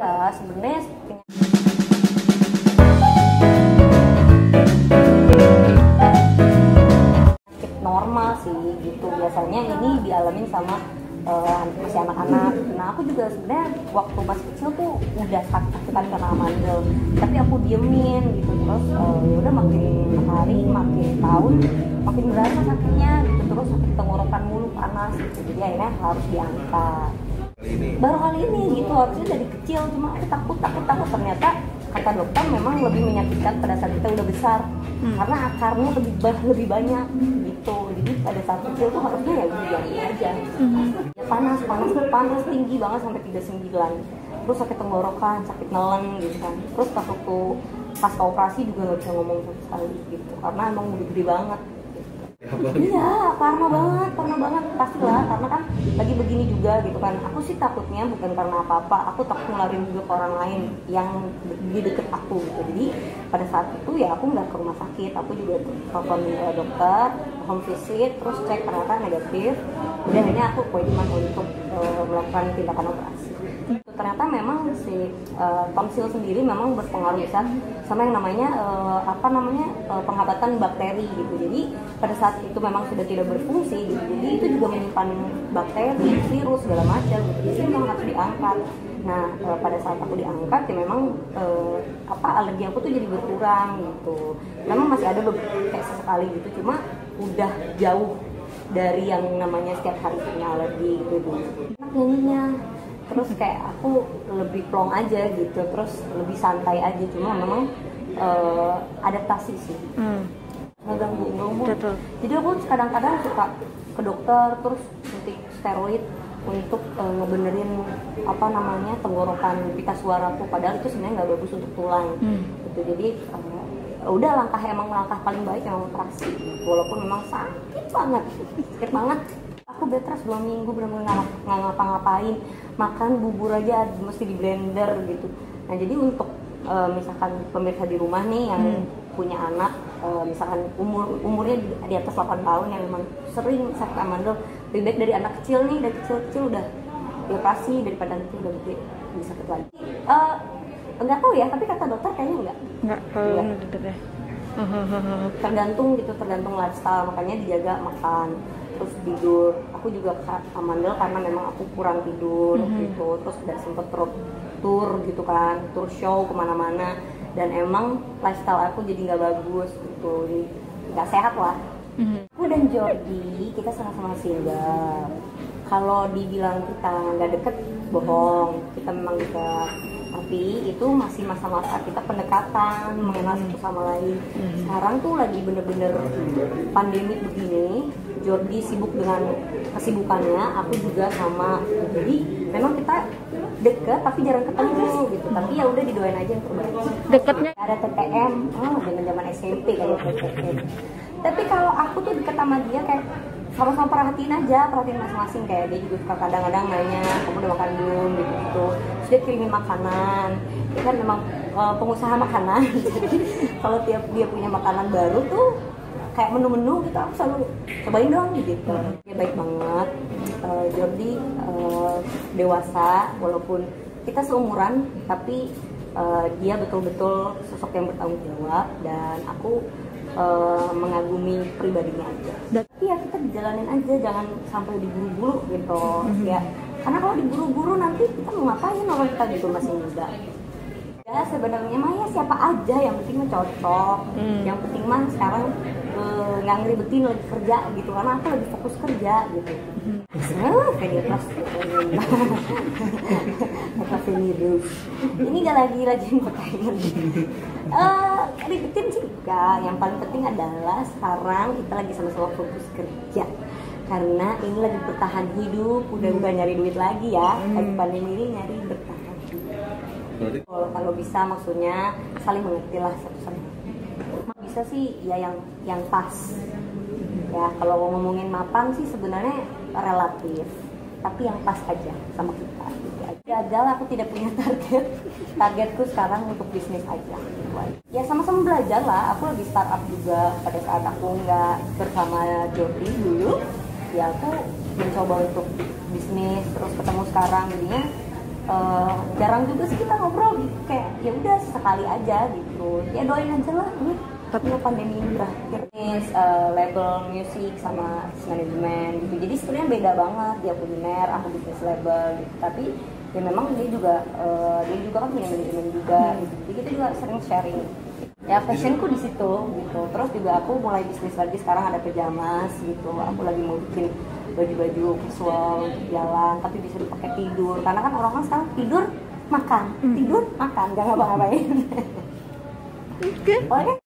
ya sebenarnya penyakit normal sih gitu. Biasanya ini dialamin sama uh, anak-anak. Nah aku juga sebenarnya waktu masih kecil tuh udah sakit-sakitan karena amandel tapi aku diemin gitu. Terus uh, udah makin hari makin tahun makin berasa sakitnya gitu. Terus sakit tenggorokan mulu panas gitu. Jadi akhirnya harus diangkat baru kali ini gitu. Harusnya dari kecil. Cuma aku takut takut takut. Ternyata kata dokter memang lebih menyakitkan pada saat kita udah besar. Hmm. karena akarnya lebih bah, lebih banyak gitu. Jadi pada saat kecil tuh harusnya ya dibiarin aja. Hmm. ya panas panas panas tinggi banget sampai 39 terus sakit tenggorokan sakit nelen gitu kan. Terus pas waktu pas operasi juga nggak bisa ngomong sama sekali gitu. Karena emang udah gede banget Iya, parno banget, parno banget pastilah karena kan lagi begini juga gitu kan. Aku sih takutnya bukan karena apa-apa, aku takut ngelarin juga ke orang lain yang di deket aku gitu. Jadi pada saat itu ya aku nggak ke rumah sakit, aku juga telepon dokter, home visit, terus cek ternyata negatif. Udah akhirnya aku kewajiban untuk uh, melakukan tindakan operasi ternyata memang si uh, tonsil sendiri memang berpengaruh besar sama yang namanya uh, apa namanya uh, penghabatan bakteri gitu. Jadi pada saat itu memang sudah tidak berfungsi gitu jadi itu juga menyimpan bakteri virus segala macam. Gitu jadi memang harus diangkat. Nah uh, pada saat aku diangkat ya memang uh, apa alergi aku tuh jadi berkurang gitu. Memang masih ada kayak sesekali gitu cuma udah jauh dari yang namanya setiap hari punya alergi gitu. Nyanyinya terus kayak aku lebih plong aja gitu terus lebih santai aja. Cuma memang uh, adaptasi sih. Hmm. ngeganggu ngeganggu jadi aku kadang-kadang suka ke dokter terus suntik steroid untuk uh, ngebenerin apa namanya tenggorokan pita suaraku padahal itu sebenarnya nggak bagus untuk tulang. Hmm. gitu. Jadi uh, udah langkah emang langkah paling baik emang operasi walaupun memang sakit banget. Sakit banget aku bed rest dua minggu benar-benar nggak ngapa-ngapain. Makan bubur aja mesti di blender gitu. Nah jadi untuk uh, misalkan pemirsa di rumah nih yang hmm. punya anak uh, misalkan umur umurnya di, di atas 8 tahun yang memang sering sakit amandel lebih baik dari anak kecil nih dari kecil-kecil udah dioperasi daripada nanti udah gede bisa sakit lagi. Enggak tahu ya tapi kata dokter kayaknya enggak enggak kalau ya. tergantung gitu tergantung lifestyle makanya dijaga makan terus tidur. Aku juga amandel karena memang aku kurang tidur mm -hmm. gitu. Terus tidak sempet tour gitu kan tour show ke mana-mana. Dan emang lifestyle aku jadi nggak bagus gitu. Nggak sehat lah. Mm -hmm. aku dan Jordi kita sama-sama single. Kalau dibilang kita nggak deket bohong. Kita memang deket tapi itu masih masa-masa kita pendekatan mengenal satu sama lain. Mm-hmm. sekarang tuh lagi bener-bener pandemi begini Jordi sibuk dengan kesibukannya aku juga sama. Jadi memang kita deket tapi jarang ketemu gitu. Tapi ya udah didoain aja yang terbaik. Deketnya? Ada TTM oh zaman zaman SMP kayak TTM tapi kalau aku tuh deket sama dia kayak sama-sama perhatiin aja perhatiin masing-masing. Kayak dia juga suka kadang-kadang nanya kamu udah makan belum? gitu. Gitu terus dia kirimin makanan. Dia kan memang uh, pengusaha makanan. Kalau tiap dia punya makanan baru tuh kayak menu-menu gitu aku selalu cobain dong gitu dia baik banget uh, Jordi uh, dewasa walaupun kita seumuran tapi uh, dia betul-betul sosok yang bertanggung jawab dan aku uh, mengagumi pribadinya aja. Tapi ya kita dijalanin aja, jangan sampai diburu-buru gitu. Mm-hmm. Ya, karena kalau diburu-buru nanti kita mau ngapain orang kita gitu masih muda. Ya sebenarnya mah ya siapa aja yang penting mah cocok. Mm. Yang penting mah sekarang eh, nggak uh, ngeribetin lagi kerja gitu karena aku lagi fokus kerja gitu. Mm. Oh, Plus gitu. Ini gak lagi rajin pakaian. Uh, ribetin sih enggak. Yang paling penting adalah sekarang kita lagi sama-sama fokus kerja. Karena ini lagi bertahan hidup, udah hmm. bukan nyari duit lagi ya. Hmm. Lagi pandemi ini nyari bertahan. Kalau kalau bisa maksudnya saling mengerti lah satu sama Bisa sih ya yang yang pas. Ya kalau ngomongin mapan sih sebenarnya relatif tapi yang pas aja sama kita. Gitu gagal aku tidak punya target. Targetku sekarang untuk bisnis aja. Ya sama-sama belajar lah. Aku lagi startup juga. Pada saat aku nggak bersama Jody dulu ya aku mencoba untuk bisnis terus ketemu sekarang. Jadinya uh, jarang juga sih kita ngobrol gitu. Kayak ya udah sekali aja gitu. Ya doain aja lah ini tapi pandemi ini berakhir uh, label musik sama manajemen gitu. Jadi sebenarnya beda banget. Dia kuliner aku bisnis label gitu. Tapi ya memang dia juga uh, dia juga kan punya manajemen juga hmm. gitu. jadi kita juga sering sharing. Ya fashionku di situ gitu. Terus juga aku mulai bisnis lagi sekarang ada pajamas gitu. Aku lagi mau bikin baju-baju casual jalan tapi bisa dipakai tidur. Karena kan orang kan sekarang tidur makan. Tidur makan. Jangan ngapa-ngapain oke. Okay.